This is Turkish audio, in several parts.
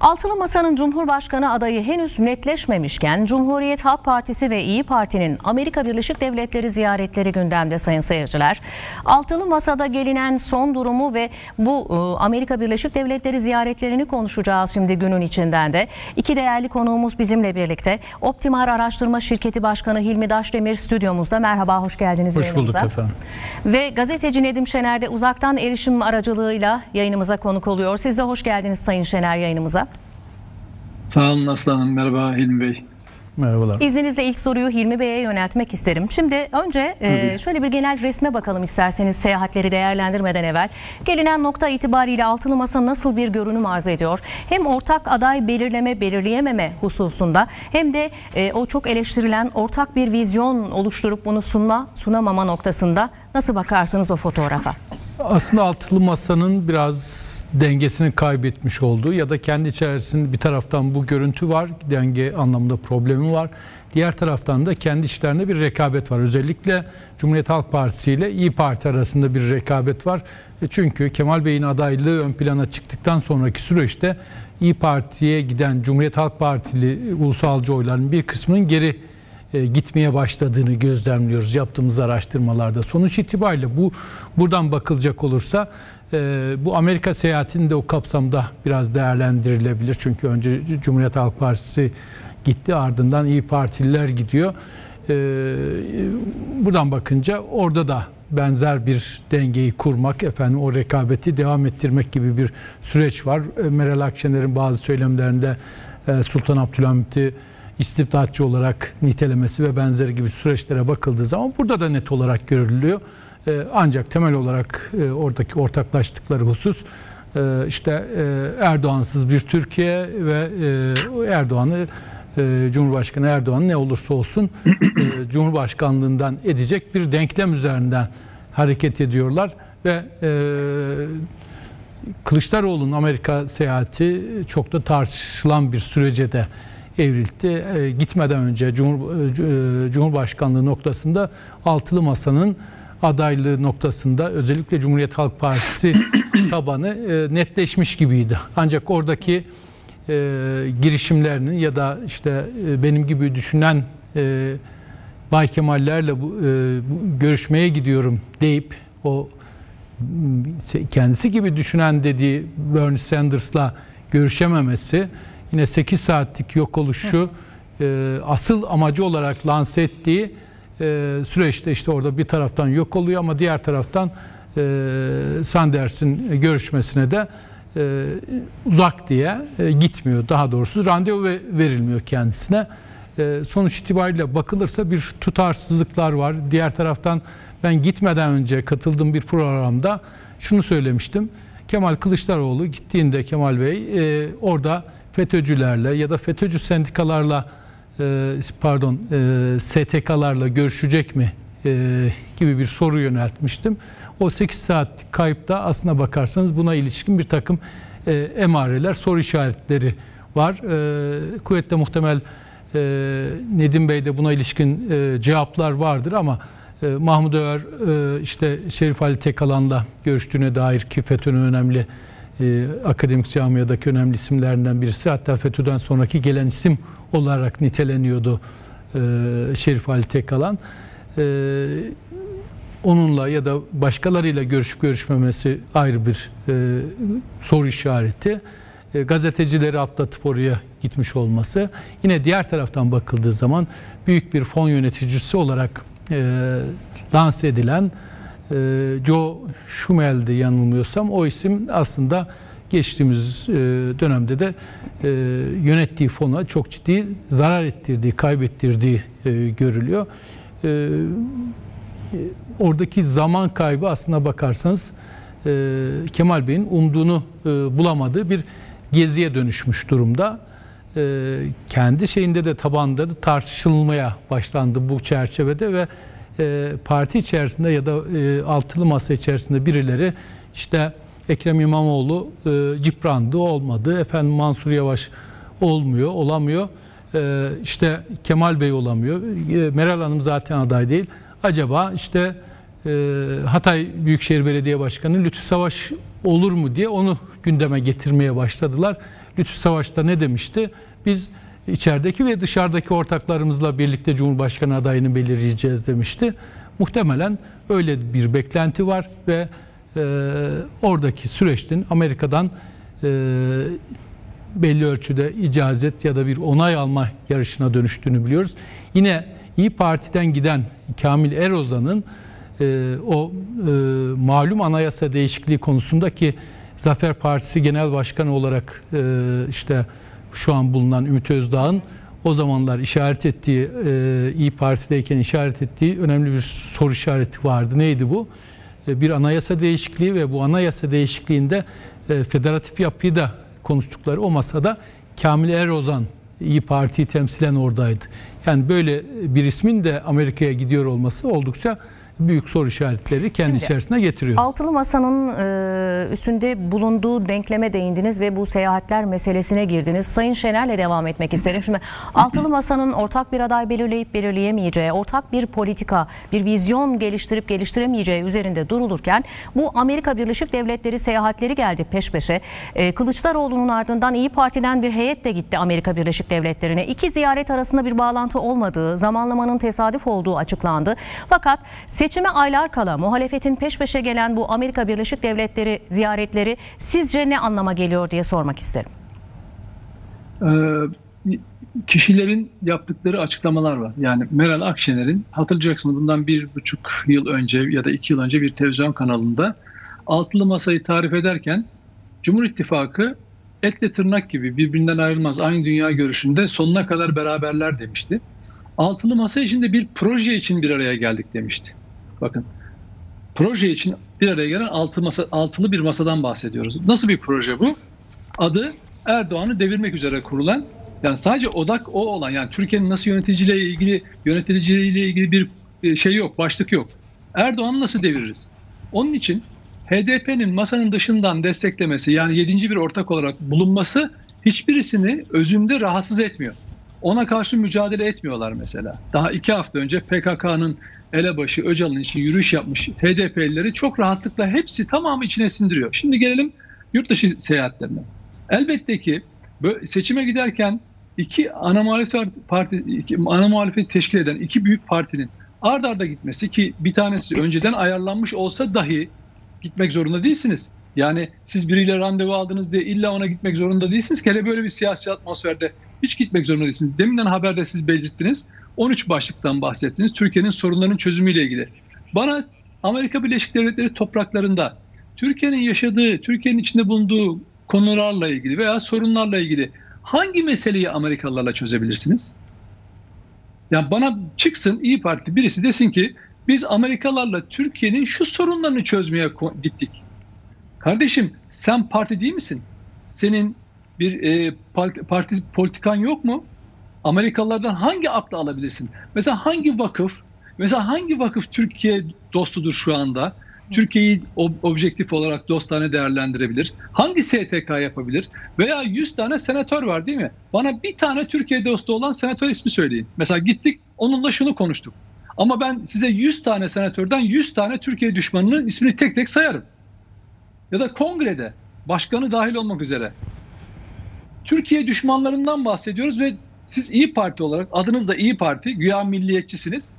Altılı Masa'nın Cumhurbaşkanı adayı henüz netleşmemişken Cumhuriyet Halk Partisi ve İyi Parti'nin Amerika Birleşik Devletleri ziyaretleri gündemde sayın seyirciler. Altılı Masa'da gelinen son durumu ve bu e, Amerika Birleşik Devletleri ziyaretlerini konuşacağız şimdi günün içinden de. İki değerli konuğumuz bizimle birlikte. Optimar Araştırma Şirketi Başkanı Hilmi Daşdemir stüdyomuzda. Merhaba, hoş geldiniz Hoş yayınımıza. bulduk efendim. Ve gazeteci Nedim Şener de uzaktan erişim aracılığıyla yayınımıza konuk oluyor. Siz de hoş geldiniz Sayın Şener yayınımıza. Sağ olun Aslanım. Merhaba Hilmi Bey. Merhabalar. İzninizle ilk soruyu Hilmi Bey'e yöneltmek isterim. Şimdi önce e, şöyle bir genel resme bakalım isterseniz seyahatleri değerlendirmeden evvel. Gelinen nokta itibariyle Altılı Masa nasıl bir görünüm arz ediyor? Hem ortak aday belirleme, belirleyememe hususunda hem de e, o çok eleştirilen ortak bir vizyon oluşturup bunu sunma, sunamama noktasında nasıl bakarsınız o fotoğrafa? Aslında altılı masanın biraz dengesini kaybetmiş olduğu ya da kendi içerisinde bir taraftan bu görüntü var, denge anlamında problemi var. Diğer taraftan da kendi içlerinde bir rekabet var. Özellikle Cumhuriyet Halk Partisi ile İyi Parti arasında bir rekabet var. E Çünkü Kemal Bey'in adaylığı ön plana çıktıktan sonraki süreçte İyi Parti'ye giden Cumhuriyet Halk Partili ulusalcı oyların bir kısmının geri gitmeye başladığını gözlemliyoruz yaptığımız araştırmalarda. Sonuç itibariyle bu buradan bakılacak olursa e, bu Amerika seyahatinin de o kapsamda biraz değerlendirilebilir. Çünkü önce Cumhuriyet Halk Partisi gitti ardından İyi Partililer gidiyor. E, buradan bakınca orada da benzer bir dengeyi kurmak, efendim o rekabeti devam ettirmek gibi bir süreç var. E, Meral Akşener'in bazı söylemlerinde e, Sultan Abdülhamit'i istibdatçı olarak nitelemesi ve benzeri gibi süreçlere bakıldığı zaman burada da net olarak görülüyor. Ee, Ancak temel olarak e, oradaki ortaklaştıkları husus e, işte e, Erdoğansız bir Türkiye ve Erdoğan'ı Cumhurbaşkanı Erdoğan ne olursa olsun Cumhurbaşkanlığından edecek bir denklem üzerinden hareket ediyorlar ve Kılıçdaroğlu'nun Amerika seyahati çok da tartışılan bir sürece de evrildi. E, gitmeden önce Cumhur, e, Cumhurbaşkanlığı noktasında altılı masanın adaylığı noktasında özellikle Cumhuriyet Halk Partisi tabanı e, netleşmiş gibiydi. Ancak oradaki e, girişimlerinin ya da işte e, benim gibi düşünen e, Bay Kemallerle bu, e, bu, görüşmeye gidiyorum deyip o kendisi gibi düşünen dediği Bernie Sanders'la görüşememesi yine 8 saatlik yok oluşu e, asıl amacı olarak lanse ettiği e, süreçte işte orada bir taraftan yok oluyor ama diğer taraftan e, Sanders'in görüşmesine de e, uzak diye e, gitmiyor. Daha doğrusu randevu ve- verilmiyor kendisine. E, sonuç itibariyle bakılırsa bir tutarsızlıklar var. Diğer taraftan ben gitmeden önce katıldığım bir programda şunu söylemiştim. Kemal Kılıçdaroğlu gittiğinde Kemal Bey e, orada FETÖ'cülerle ya da FETÖ'cü sendikalarla e, pardon e, STK'larla görüşecek mi e, gibi bir soru yöneltmiştim. O 8 saatlik kayıpta aslına bakarsanız buna ilişkin bir takım emareler, soru işaretleri var. Kuvvetle muhtemel Nedim Bey de buna ilişkin cevaplar vardır ama Mahmut Över e, işte Şerif Ali Tekalan'la görüştüğüne dair ki FETÖ'nün önemli e, akademik camiadaki önemli isimlerinden birisi. Hatta FETÖ'den sonraki gelen isim olarak niteleniyordu e, Şerif Ali Tekalan. E, onunla ya da başkalarıyla görüşüp görüşmemesi ayrı bir e, soru işareti. E, gazetecileri atlatıp oraya gitmiş olması. Yine diğer taraftan bakıldığı zaman büyük bir fon yöneticisi olarak e, lanse edilen e, Joe Schumel'di yanılmıyorsam o isim aslında geçtiğimiz e, dönemde de e, yönettiği fona çok ciddi zarar ettirdiği, kaybettirdiği e, görülüyor. Oradaki zaman kaybı aslına bakarsanız Kemal Bey'in umduğunu bulamadığı bir geziye dönüşmüş durumda. Kendi şeyinde de tabanda da tartışılmaya başlandı bu çerçevede ve e, parti içerisinde ya da e, altılı masa içerisinde birileri işte Ekrem İmamoğlu e, yıprandı olmadı efendim Mansur Yavaş olmuyor olamıyor e, işte Kemal Bey olamıyor e, Meral Hanım zaten aday değil acaba işte e, Hatay Büyükşehir Belediye Başkanı Lütfü Savaş olur mu diye onu gündeme getirmeye başladılar. Lütfü Savaş'ta ne demişti? Biz içerideki ve dışarıdaki ortaklarımızla birlikte Cumhurbaşkanı adayını belirleyeceğiz demişti. Muhtemelen öyle bir beklenti var ve e, oradaki süreçtin Amerika'dan e, belli ölçüde icazet ya da bir onay alma yarışına dönüştüğünü biliyoruz. Yine İyi Parti'den giden Kamil Erozan'ın e, o e, malum anayasa değişikliği konusundaki Zafer Partisi Genel Başkanı olarak e, işte şu an bulunan Ümit Özdağ'ın o zamanlar işaret ettiği, e, İyi Parti'deyken işaret ettiği önemli bir soru işareti vardı. Neydi bu? E, bir anayasa değişikliği ve bu anayasa değişikliğinde e, federatif yapıyı da konuştukları o masada Kamil Erozan İyi Parti'yi temsilen oradaydı. Yani böyle bir ismin de Amerika'ya gidiyor olması oldukça büyük soru işaretleri kendi Şimdi, içerisine getiriyor. Altılı Masa'nın e, üstünde bulunduğu denkleme değindiniz ve bu seyahatler meselesine girdiniz. Sayın Şener'le devam etmek isterim. Şimdi Altılı Masa'nın ortak bir aday belirleyip belirleyemeyeceği, ortak bir politika, bir vizyon geliştirip geliştiremeyeceği üzerinde durulurken bu Amerika Birleşik Devletleri seyahatleri geldi peş peşe. E, Kılıçdaroğlu'nun ardından İyi Parti'den bir heyet de gitti Amerika Birleşik Devletleri'ne. İki ziyaret arasında bir bağlantı olmadığı, zamanlamanın tesadüf olduğu açıklandı. Fakat Seçime aylar kala muhalefetin peş peşe gelen bu Amerika Birleşik Devletleri ziyaretleri sizce ne anlama geliyor diye sormak isterim. Ee, kişilerin yaptıkları açıklamalar var. Yani Meral Akşener'in hatırlayacaksınız bundan bir buçuk yıl önce ya da iki yıl önce bir televizyon kanalında altılı masayı tarif ederken Cumhur İttifakı etle tırnak gibi birbirinden ayrılmaz aynı dünya görüşünde sonuna kadar beraberler demişti. Altılı masa içinde bir proje için bir araya geldik demişti. Bakın proje için bir araya gelen altı masa, altılı bir masadan bahsediyoruz. Nasıl bir proje bu? Adı Erdoğan'ı devirmek üzere kurulan yani sadece odak o olan yani Türkiye'nin nasıl yöneticiliğiyle ilgili yöneticiliğiyle ilgili bir e, şey yok, başlık yok. Erdoğan'ı nasıl deviririz? Onun için HDP'nin masanın dışından desteklemesi yani yedinci bir ortak olarak bulunması hiçbirisini özünde rahatsız etmiyor. Ona karşı mücadele etmiyorlar mesela. Daha iki hafta önce PKK'nın elebaşı Öcalan için yürüyüş yapmış HDP'lileri çok rahatlıkla hepsi tamamı içine sindiriyor. Şimdi gelelim yurt dışı seyahatlerine. Elbette ki seçime giderken iki ana muhalefet parti iki, ana muhalefet teşkil eden iki büyük partinin ard arda gitmesi ki bir tanesi önceden ayarlanmış olsa dahi gitmek zorunda değilsiniz. Yani siz biriyle randevu aldınız diye illa ona gitmek zorunda değilsiniz ki hele böyle bir siyasi atmosferde hiç gitmek zorunda değilsiniz. Deminden haberde siz belirttiniz. 13 başlıktan bahsettiniz. Türkiye'nin sorunlarının çözümüyle ilgili. Bana Amerika Birleşik Devletleri topraklarında Türkiye'nin yaşadığı, Türkiye'nin içinde bulunduğu konularla ilgili veya sorunlarla ilgili hangi meseleyi Amerikalılarla çözebilirsiniz? Yani bana çıksın İyi Parti birisi desin ki biz Amerikalılarla Türkiye'nin şu sorunlarını çözmeye gittik. Kardeşim sen parti değil misin? Senin bir e, parti politikan yok mu? Amerikalılardan hangi akla alabilirsin? Mesela hangi vakıf, mesela hangi vakıf Türkiye dostudur şu anda? Türkiye'yi objektif olarak dostane değerlendirebilir. Hangi STK yapabilir? Veya 100 tane senatör var değil mi? Bana bir tane Türkiye dostu olan senatör ismi söyleyin. Mesela gittik onunla şunu konuştuk. Ama ben size 100 tane senatörden 100 tane Türkiye düşmanının ismini tek tek sayarım. Ya da kongrede başkanı dahil olmak üzere. Türkiye düşmanlarından bahsediyoruz ve siz İyi Parti olarak adınız da İyi Parti, güya milliyetçisiniz.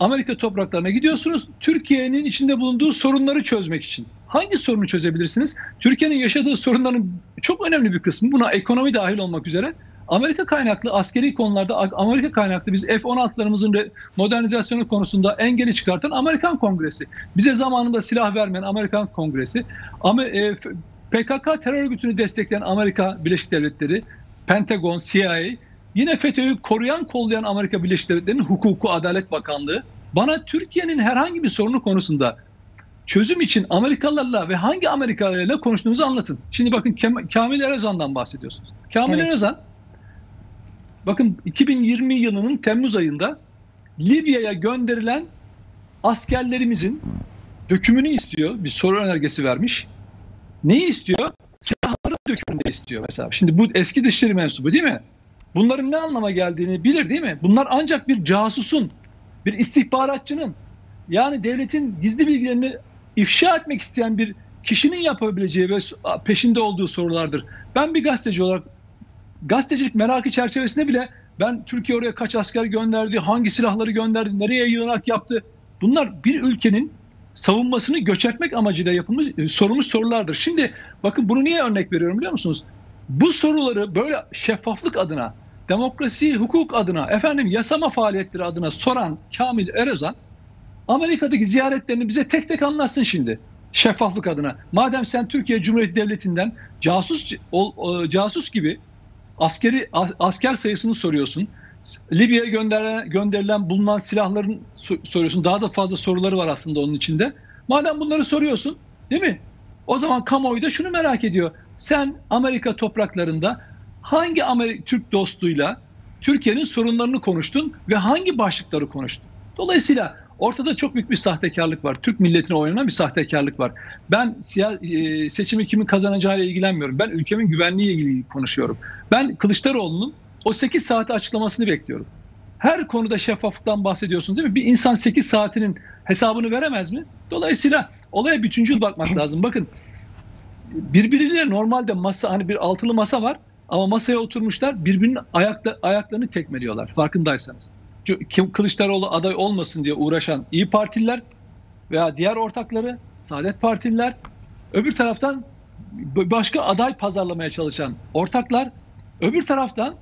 Amerika topraklarına gidiyorsunuz. Türkiye'nin içinde bulunduğu sorunları çözmek için. Hangi sorunu çözebilirsiniz? Türkiye'nin yaşadığı sorunların çok önemli bir kısmı buna ekonomi dahil olmak üzere Amerika kaynaklı askeri konularda Amerika kaynaklı biz F-16'larımızın modernizasyonu konusunda engeli çıkartan Amerikan Kongresi. Bize zamanında silah vermeyen Amerikan Kongresi. E, PKK terör örgütünü destekleyen Amerika Birleşik Devletleri, Pentagon, CIA Yine FETÖ'yü koruyan kollayan Amerika Birleşik Devletleri'nin hukuku Adalet Bakanlığı bana Türkiye'nin herhangi bir sorunu konusunda çözüm için Amerikalılarla ve hangi Amerikalılarla konuştuğunuzu anlatın. Şimdi bakın Kamil Erozan'dan bahsediyorsunuz. Kamil evet. Erozan bakın 2020 yılının Temmuz ayında Libya'ya gönderilen askerlerimizin dökümünü istiyor. Bir soru önergesi vermiş. Neyi istiyor? Silahların dökümünü de istiyor mesela. Şimdi bu eski dışişleri mensubu değil mi? bunların ne anlama geldiğini bilir değil mi? Bunlar ancak bir casusun, bir istihbaratçının yani devletin gizli bilgilerini ifşa etmek isteyen bir kişinin yapabileceği ve peşinde olduğu sorulardır. Ben bir gazeteci olarak gazetecilik merakı çerçevesinde bile ben Türkiye oraya kaç asker gönderdi, hangi silahları gönderdi, nereye yığınak yaptı. Bunlar bir ülkenin savunmasını göçertmek amacıyla yapılmış e, sorulmuş sorulardır. Şimdi bakın bunu niye örnek veriyorum biliyor musunuz? Bu soruları böyle şeffaflık adına, demokrasi, hukuk adına, efendim yasama faaliyetleri adına soran Kamil Erozan Amerika'daki ziyaretlerini bize tek tek anlatsın şimdi. Şeffaflık adına. Madem sen Türkiye Cumhuriyeti Devleti'nden casus ol- casus gibi askeri as- asker sayısını soruyorsun. Libya'ya gönderilen, gönderilen bulunan silahların so- soruyorsun. Daha da fazla soruları var aslında onun içinde. Madem bunları soruyorsun, değil mi? O zaman kamuoyu da şunu merak ediyor. Sen Amerika topraklarında hangi Amerika Türk dostuyla Türkiye'nin sorunlarını konuştun ve hangi başlıkları konuştun? Dolayısıyla ortada çok büyük bir sahtekarlık var. Türk milletine oynanan bir sahtekarlık var. Ben e, seçimi kimin kazanacağıyla ilgilenmiyorum. Ben ülkemin güvenliğiyle ilgili konuşuyorum. Ben Kılıçdaroğlu'nun o 8 saati açıklamasını bekliyorum. Her konuda şeffaflıktan bahsediyorsunuz değil mi? Bir insan 8 saatinin hesabını veremez mi? Dolayısıyla olaya bütüncül bakmak lazım. Bakın birbiriyle normalde masa hani bir altılı masa var ama masaya oturmuşlar birbirinin ayakta, ayaklarını tekmeliyorlar farkındaysanız. Kim Kılıçdaroğlu aday olmasın diye uğraşan İyi Partililer veya diğer ortakları, Saadet Partililer, öbür taraftan başka aday pazarlamaya çalışan ortaklar, öbür taraftan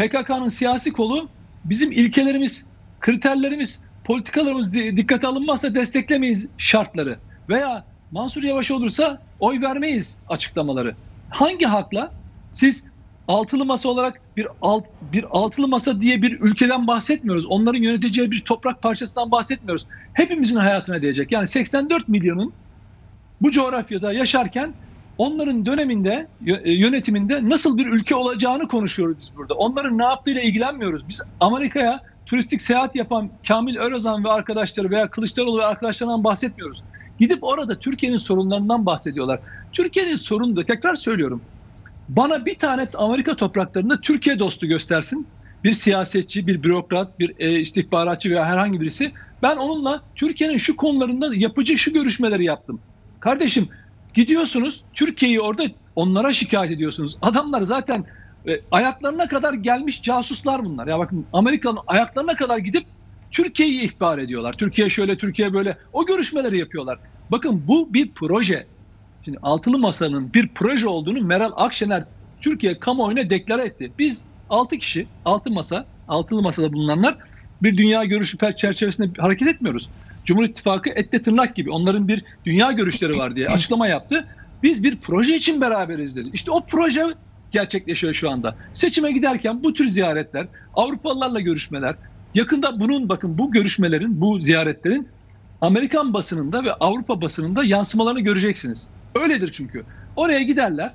PKK'nın siyasi kolu bizim ilkelerimiz, kriterlerimiz, politikalarımız dikkate alınmazsa desteklemeyiz şartları veya Mansur Yavaş olursa oy vermeyiz açıklamaları. Hangi hakla siz altılı masa olarak bir alt, bir altılı masa diye bir ülkeden bahsetmiyoruz. Onların yöneteceği bir toprak parçasından bahsetmiyoruz. Hepimizin hayatına değecek. Yani 84 milyonun bu coğrafyada yaşarken onların döneminde yönetiminde nasıl bir ülke olacağını konuşuyoruz biz burada. Onların ne yaptığıyla ilgilenmiyoruz. Biz Amerika'ya turistik seyahat yapan Kamil Örozan ve arkadaşları veya Kılıçdaroğlu ve arkadaşlarından bahsetmiyoruz. Gidip orada Türkiye'nin sorunlarından bahsediyorlar. Türkiye'nin sorunu da tekrar söylüyorum. Bana bir tane Amerika topraklarında Türkiye dostu göstersin. Bir siyasetçi, bir bürokrat, bir e, istihbaratçı veya herhangi birisi. Ben onunla Türkiye'nin şu konularında yapıcı şu görüşmeleri yaptım. Kardeşim gidiyorsunuz Türkiye'yi orada onlara şikayet ediyorsunuz. Adamlar zaten e, ayaklarına kadar gelmiş casuslar bunlar. Ya bakın Amerika'nın ayaklarına kadar gidip Türkiye'yi ihbar ediyorlar. Türkiye şöyle, Türkiye böyle. O görüşmeleri yapıyorlar. Bakın bu bir proje. Şimdi Altılı Masa'nın bir proje olduğunu Meral Akşener Türkiye kamuoyuna deklare etti. Biz 6 kişi, 6 masa, altılı masada bulunanlar bir dünya görüşü çerçevesinde hareket etmiyoruz. Cumhur İttifakı ette tırnak gibi onların bir dünya görüşleri var diye açıklama yaptı. Biz bir proje için beraberiz dedi. İşte o proje gerçekleşiyor şu anda. Seçime giderken bu tür ziyaretler, Avrupalılarla görüşmeler, yakında bunun bakın bu görüşmelerin, bu ziyaretlerin Amerikan basınında ve Avrupa basınında yansımalarını göreceksiniz. Öyledir çünkü. Oraya giderler.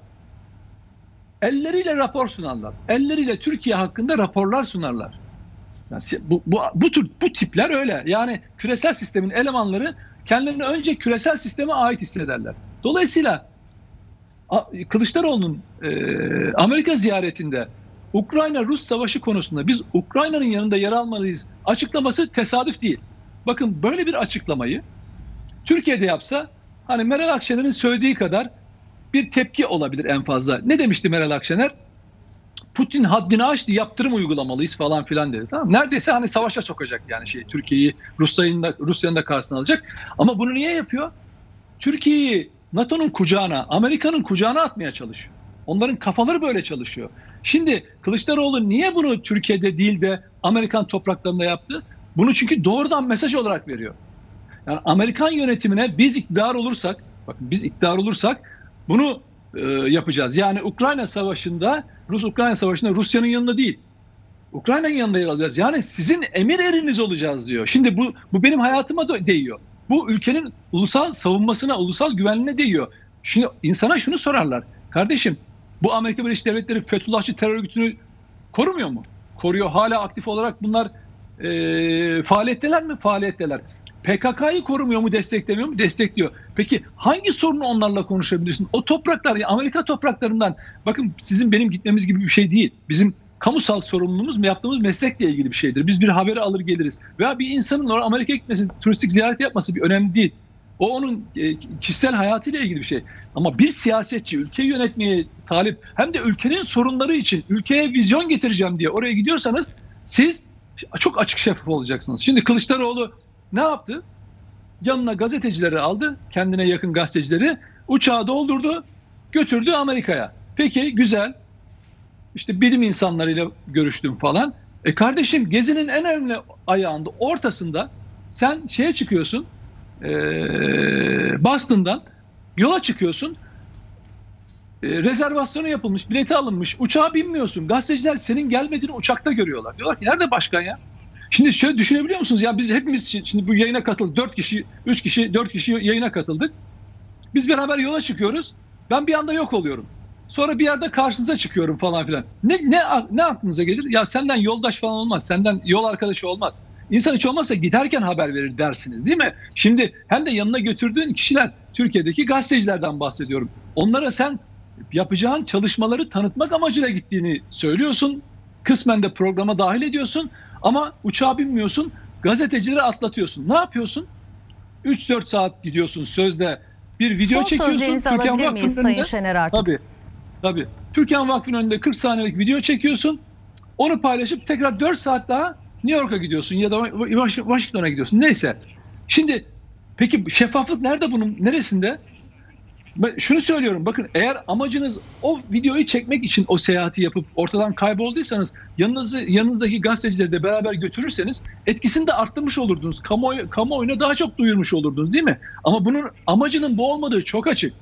Elleriyle rapor sunarlar. Elleriyle Türkiye hakkında raporlar sunarlar. Yani bu, bu, bu tür bu tipler öyle. Yani küresel sistemin elemanları kendilerini önce küresel sisteme ait hissederler. Dolayısıyla Kılıçdaroğlu'nun e, Amerika ziyaretinde Ukrayna-Rus savaşı konusunda biz Ukrayna'nın yanında yer almalıyız açıklaması tesadüf değil. Bakın böyle bir açıklamayı Türkiye'de yapsa hani Meral Akşener'in söylediği kadar bir tepki olabilir en fazla. Ne demişti Meral Akşener? Putin haddini aştı yaptırım uygulamalıyız falan filan dedi. Tamam Neredeyse hani savaşa sokacak yani şey Türkiye'yi Rusya'nın da, Rusya'nın da karşısına alacak. Ama bunu niye yapıyor? Türkiye'yi NATO'nun kucağına, Amerika'nın kucağına atmaya çalışıyor. Onların kafaları böyle çalışıyor. Şimdi Kılıçdaroğlu niye bunu Türkiye'de değil de Amerikan topraklarında yaptı? Bunu çünkü doğrudan mesaj olarak veriyor. Yani Amerikan yönetimine biz iktidar olursak, bakın biz iktidar olursak bunu e, yapacağız. Yani Ukrayna Savaşı'nda, Rus-Ukrayna Savaşı'nda Rusya'nın yanında değil. Ukrayna'nın yanında yer alacağız. Yani sizin emir eriniz olacağız diyor. Şimdi bu, bu benim hayatıma da değiyor. Bu ülkenin ulusal savunmasına, ulusal güvenliğine değiyor. Şimdi insana şunu sorarlar. Kardeşim bu Amerika Birleşik Devletleri Fethullahçı terör örgütünü korumuyor mu? Koruyor. Hala aktif olarak bunlar e, faaliyetteler mi? Faaliyetteler. PKK'yı korumuyor mu, desteklemiyor mu? Destekliyor. Peki hangi sorunu onlarla konuşabilirsin? O topraklar, ya Amerika topraklarından, bakın sizin benim gitmemiz gibi bir şey değil. Bizim kamusal sorumluluğumuz mu yaptığımız meslekle ilgili bir şeydir. Biz bir haberi alır geliriz. Veya bir insanın oraya Amerika'ya gitmesi, turistik ziyaret yapması bir önemli değil. O onun e, kişisel hayatıyla ilgili bir şey. Ama bir siyasetçi ülkeyi yönetmeye talip hem de ülkenin sorunları için ülkeye vizyon getireceğim diye oraya gidiyorsanız siz çok açık şeffaf olacaksınız. Şimdi Kılıçdaroğlu ne yaptı? Yanına gazetecileri aldı, kendine yakın gazetecileri, uçağı doldurdu, götürdü Amerika'ya. Peki güzel. İşte bilim insanlarıyla görüştüm falan. E kardeşim gezinin en önemli ayağında, ortasında sen şeye çıkıyorsun, e, Boston'dan yola çıkıyorsun. E, rezervasyonu yapılmış, bileti alınmış, uçağa binmiyorsun. Gazeteciler senin gelmediğini uçakta görüyorlar. Diyorlar ki nerede başkan ya? Şimdi şöyle düşünebiliyor musunuz? Ya biz hepimiz şimdi bu yayına katıldık. 4 kişi, 3 kişi, 4 kişi yayına katıldık. Biz beraber yola çıkıyoruz. Ben bir anda yok oluyorum. Sonra bir yerde karşınıza çıkıyorum falan filan. Ne ne ne aklınıza gelir? Ya senden yoldaş falan olmaz. Senden yol arkadaşı olmaz. İnsan hiç olmazsa giderken haber verir dersiniz değil mi? Şimdi hem de yanına götürdüğün kişiler Türkiye'deki gazetecilerden bahsediyorum. Onlara sen yapacağın çalışmaları tanıtmak amacıyla gittiğini söylüyorsun. Kısmen de programa dahil ediyorsun ama uçağa binmiyorsun. Gazetecileri atlatıyorsun. Ne yapıyorsun? 3-4 saat gidiyorsun sözde bir video Son çekiyorsun. Türkan alabilir miyiz Sayın önünde- Şener artık? Tabii. Tabii. Türkan Vakfı'nın önünde 40 saniyelik video çekiyorsun. Onu paylaşıp tekrar 4 saat daha New York'a gidiyorsun ya da Washington'a gidiyorsun. Neyse. Şimdi peki şeffaflık nerede bunun? Neresinde? Ben şunu söylüyorum bakın eğer amacınız o videoyu çekmek için o seyahati yapıp ortadan kaybolduysanız yanınızı yanınızdaki gazetecileri de beraber götürürseniz etkisini de arttırmış olurdunuz. Kamuoyu, kamuoyuna daha çok duyurmuş olurdunuz değil mi? Ama bunun amacının bu olmadığı çok açık.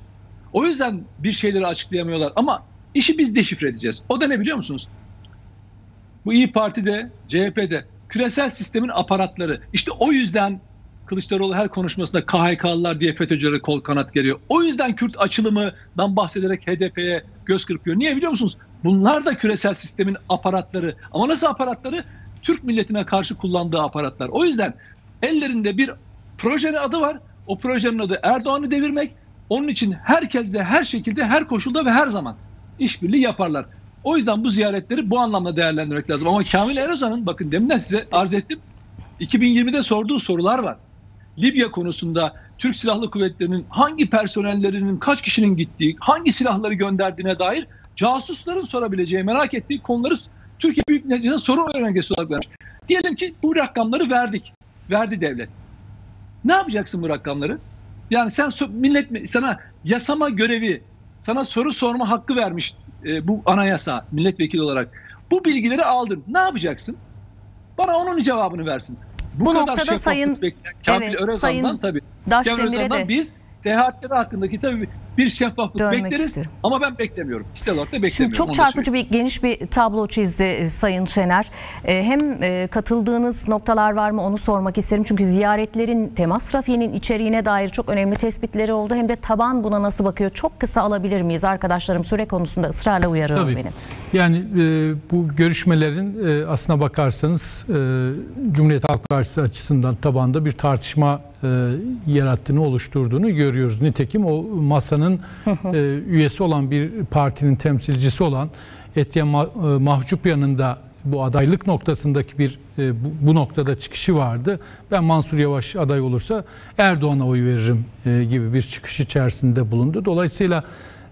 O yüzden bir şeyleri açıklayamıyorlar ama işi biz deşifre edeceğiz. O da ne biliyor musunuz? Bu İyi Parti'de, CHP'de küresel sistemin aparatları. İşte o yüzden Kılıçdaroğlu her konuşmasında KHK'lılar diye FETÖ'cülere kol kanat geliyor. O yüzden Kürt açılımından bahsederek HDP'ye göz kırpıyor. Niye biliyor musunuz? Bunlar da küresel sistemin aparatları. Ama nasıl aparatları? Türk milletine karşı kullandığı aparatlar. O yüzden ellerinde bir projenin adı var. O projenin adı Erdoğan'ı devirmek. Onun için herkesle, her şekilde, her koşulda ve her zaman işbirliği yaparlar. O yüzden bu ziyaretleri bu anlamda değerlendirmek lazım. Ama Kamil Erozan'ın bakın deminden size arz ettim. 2020'de sorduğu sorular var. Libya konusunda Türk Silahlı Kuvvetleri'nin hangi personellerinin kaç kişinin gittiği, hangi silahları gönderdiğine dair casusların sorabileceği, merak ettiği konuları Türkiye Büyük Millet Meclisi'ne soru önergesi olarak vermiş. Diyelim ki bu rakamları verdik. Verdi devlet. Ne yapacaksın bu rakamları? Yani sen millet sana yasama görevi, sana soru sorma hakkı vermiş e, bu anayasa milletvekili olarak. Bu bilgileri aldın. Ne yapacaksın? Bana onun cevabını versin. Bu kadar noktada Sayın- bekleyen Kamil evet, Örezan'dan Sayın tabii. Daş Kamil Demir'e Örezan'dan de biz seyahatleri hakkındaki tabii bir şeffaflık Dönmek bekleriz. isterim. Ama ben beklemiyorum. Kişisel olarak da beklemiyorum. Şimdi çok çarpıcı bir geniş bir tablo çizdi e, Sayın Şener. E, Hem e, katıldığınız noktalar var mı onu sormak isterim. Çünkü ziyaretlerin temas trafiğinin içeriğine dair çok önemli tespitleri oldu. Hem de taban buna nasıl bakıyor? Çok kısa alabilir miyiz? Arkadaşlarım süre konusunda ısrarla uyarıyor Tabii. beni. Yani e, bu görüşmelerin e, aslına bakarsanız e, Cumhuriyet Halk Partisi açısından tabanda bir tartışma e, yarattığını, oluşturduğunu görüyoruz. Nitekim o masanın e, üyesi olan bir partinin temsilcisi olan Etyen e, Mahcup yanında bu adaylık noktasındaki bir e, bu, bu noktada çıkışı vardı. Ben Mansur Yavaş aday olursa Erdoğan'a oy veririm e, gibi bir çıkış içerisinde bulundu. Dolayısıyla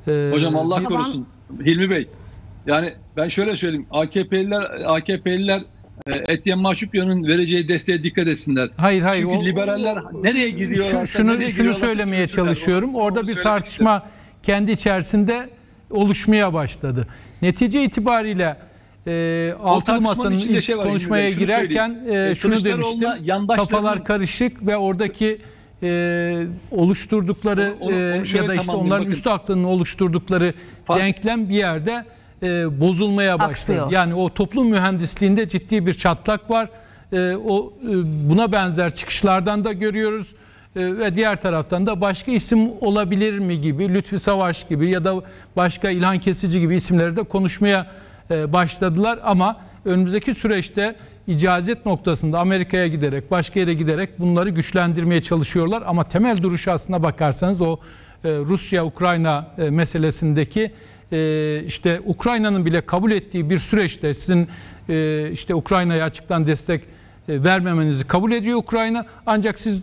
e, Hocam Allah korusun. Hilmi Bey. Yani ben şöyle söyleyeyim. AKP'liler AKP'liler e, Etyen Mahçupyan'ın vereceği desteğe dikkat etsinler. Hayır hayır. Çünkü o- liberaller nereye Şu- giriyorlar? şunu şunu söylemeye çalışıyorum. Orada bir tartışma kendi içerisinde oluşmaya başladı. Netice itibariyle e, altılı masanın ilk şey var, konuşmaya şunu girerken söyleyeyim. e, E, şunu demiştim. yandaşlarının- Kafalar karışık ve oradaki e, oluşturdukları Onu- onu e, şöyle ya da işte onların bakın. üstü aklının oluşturdukları Fark- denklem bir yerde e, bozulmaya başladı. Aksıyor. Yani o toplum mühendisliğinde ciddi bir çatlak var. E, o e, buna benzer çıkışlardan da görüyoruz. E, ve diğer taraftan da başka isim olabilir mi gibi Lütfi Savaş gibi ya da başka İlhan Kesici gibi isimleri de konuşmaya e, başladılar ama önümüzdeki süreçte icazet noktasında Amerika'ya giderek başka yere giderek bunları güçlendirmeye çalışıyorlar ama temel duruş aslına bakarsanız o e, Rusya-Ukrayna e, meselesindeki e, işte Ukrayna'nın bile kabul ettiği bir süreçte sizin e, işte Ukrayna'ya açıktan destek e, vermemenizi kabul ediyor Ukrayna. Ancak siz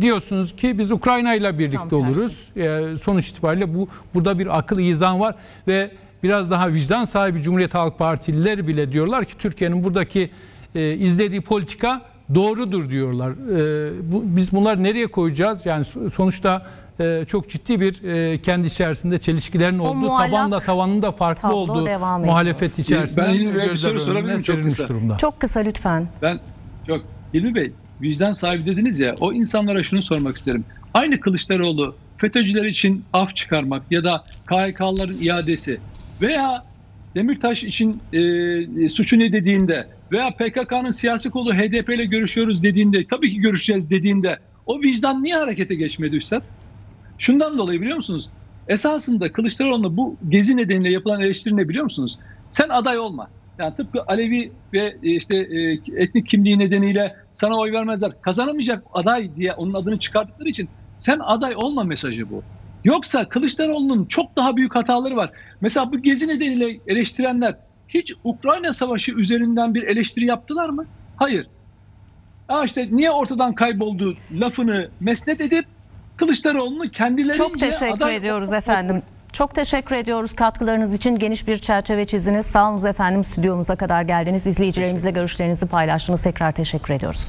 diyorsunuz ki biz Ukrayna ile birlikte Tam tersi. oluruz. E, Sonuç itibariyle bu burada bir akıl izan var ve biraz daha vicdan sahibi Cumhuriyet Halk Partililer bile diyorlar ki Türkiye'nin buradaki e, izlediği politika doğrudur diyorlar. E, bu, biz bunları nereye koyacağız? Yani so- sonuçta e, çok ciddi bir e, kendi içerisinde çelişkilerin olduğu, muallak tabanla tavanın da farklı olduğu muhalefet içerisinde Ben yine bir gözler soru sorabilir önüne miyim? Çok serilmiş kısa. durumda. Çok kısa lütfen. Ben çok Hilmi Bey vicdan sahibi dediniz ya o insanlara şunu sormak isterim. Aynı Kılıçdaroğlu FETÖ'cüler için af çıkarmak ya da KHK'ların iadesi veya Demirtaş için e, suçu ne dediğinde veya PKK'nın siyasi kolu HDP ile görüşüyoruz dediğinde tabii ki görüşeceğiz dediğinde o vicdan niye harekete geçmedi Üstad? Şundan dolayı biliyor musunuz? Esasında Kılıçdaroğlu'na bu gezi nedeniyle yapılan eleştiri ne biliyor musunuz? Sen aday olma. Yani tıpkı Alevi ve e, işte e, etnik kimliği nedeniyle sana oy vermezler. Kazanamayacak aday diye onun adını çıkarttıkları için sen aday olma mesajı bu. Yoksa Kılıçdaroğlu'nun çok daha büyük hataları var. Mesela bu gezi nedeniyle eleştirenler hiç Ukrayna Savaşı üzerinden bir eleştiri yaptılar mı? Hayır. Aa işte niye ortadan kayboldu lafını mesnet edip Kılıçdaroğlu'nu kendilerince Çok teşekkür ediyoruz efendim. Çok teşekkür ediyoruz katkılarınız için. Geniş bir çerçeve çizdiniz. Sağ olun efendim stüdyomuza kadar geldiniz. İzleyicilerimizle görüşlerinizi paylaştınız. Tekrar teşekkür ediyoruz.